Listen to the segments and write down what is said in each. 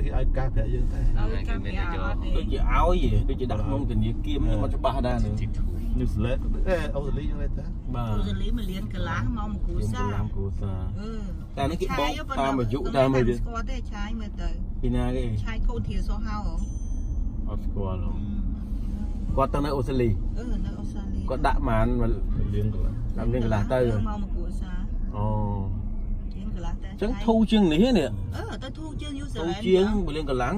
ទៅគេឲ្យការប្រាក់យើងតែដល់ការប្រាក់អត់ទេដូចជាឲ្យយដូចជាដាក់ក្នុងធនាគារមកច្បាស់ដែរនឹង New Zealand អេអូស្ត្រាលីយ៉ាងទៅបាទអូស្ត្រាលីមួយលានកន្លះមកមកគ្រួយើងសារតាមគ្រួសារអឺតែនេះគេបោកតាមអាយុតាមអីទេស្គាល់ទេឆាយមើលទៅពីណាគេឆាយកូនធាសោះហៅហ៎អត់ស្គាល់ហ៎គាត់ទៅនៅអូស្ត្រាលីអឺនៅអូស្ត្រាលីគាត់ដាក់ម៉ានមកលៀងកន្លះតាមលៀងកន្លះទៅមកមកគ្រួសារអូលៀងកន្លះតែអញ្ចឹងធូរជាងនេះនេះអឺទៅធូរជា ងយូធូសារឡែមជាងបើលៀងកន្លង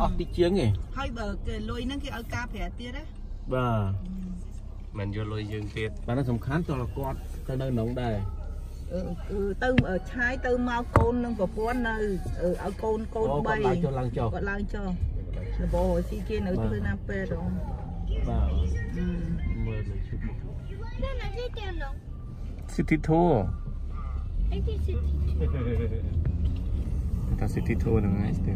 អស់តិចជាងឯងហើយបើគេលុយហ្នឹងគេឲ្យការប្រាក់ទៀតណាបាទមិនយកលុយយើងទៀតបាទសំខាន់តើគាត់ទៅនៅក្នុងដែរអឺទៅឆាយទៅមកកូននឹងប្រពន្ធនៅឲ្យកូនកូនអូ3គាត់ឡើងចុះឡើងចុះគាត់ឡើងចុះលបោស៊ីគេនៅធ្វើណាពេទ្យរងបាទអឺមើលលើជុំ Nana, dit is nog. City Tour Ik is het. តា City Tour ហ្នឹងហើយស្ទើរនៃពេញផាសសិនពេញព្រះអង្គព្រះ capacity throw được ngay từ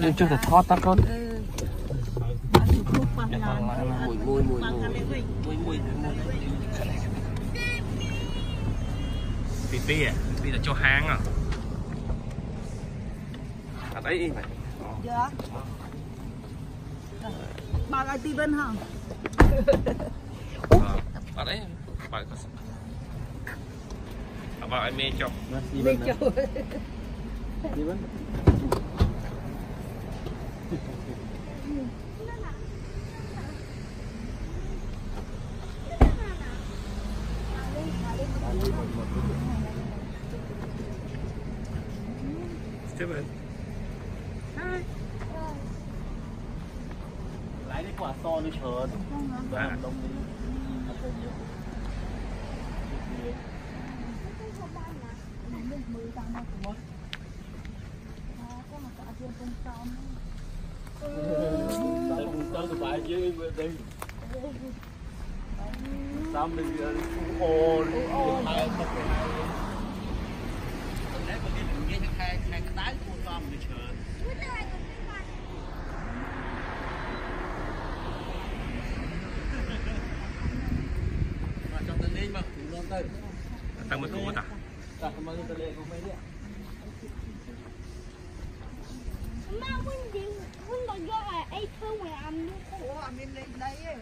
nhưng chưa thể thoát tắt con. Mùi mùi mùi mùi mùi mùi à tí là cho hang à? À đấy mày. Dạ. Bà lại tí bên hả? អត់អីហ្នឹង យើបើកឲ្យទីវិនហ៎ អត់អីបើកអបើឲ្យមេចុះ ណាស៊ី លេ វិញ ខចូល ស៊ីវិញ ស្ទើរ lại cái quả to nó chờបាទ đông đi ទៅទៅសុបាយយើងមើលទៅតាមនឹងអូនអូនហើយ Xong đi ô đi ô đi. Đấy có cái mình nghe thằng hai hai cái tái của con người chờ. Mà trong tên đi mà, luôn tên. Tăng một số. Má quên đi, quên đòi do là ai thương mày ăn luôn. Ủa, anh em lấy lấy.